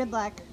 Good luck.